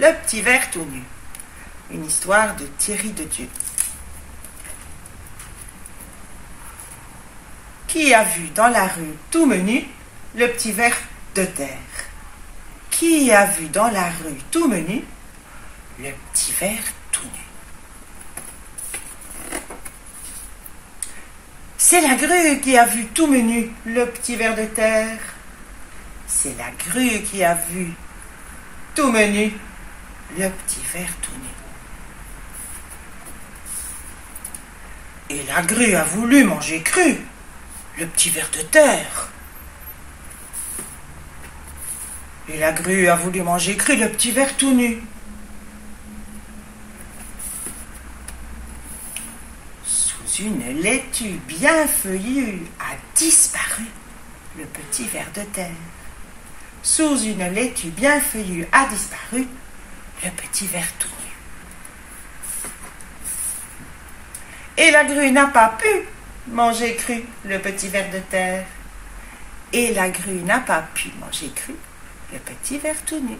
Le petit ver tout nu. Une histoire de Thierry de Dieu. Qui a vu dans la rue tout menu le petit ver de terre? Qui a vu dans la rue tout menu le petit ver tout nu? C'est la grue qui a vu tout menu le petit ver de terre. C'est la grue qui a vu tout menu le petit ver tout nu. Et la grue a voulu manger cru le petit ver de terre. Et la grue a voulu manger cru le petit ver tout nu. Sous une laitue bien feuillue a disparu le petit ver de terre. Sous une laitue bien feuillue a disparu le petit ver tout nu. Et la grue n'a pas pu manger cru le petit ver de terre. Et la grue n'a pas pu manger cru le petit ver tout nu.